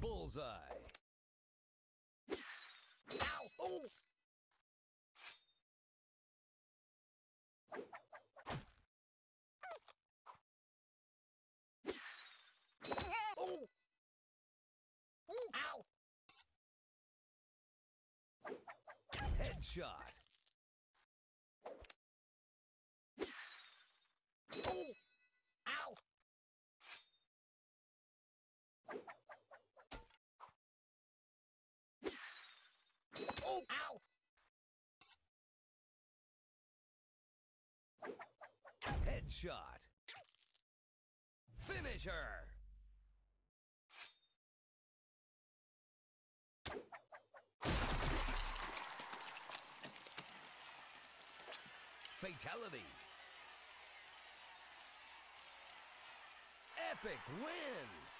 Bullseye. Ow! Oh! Oh! Ow! Headshot. Oh! Ow! Ow! Headshot. Finish her. Fatality. Epic win!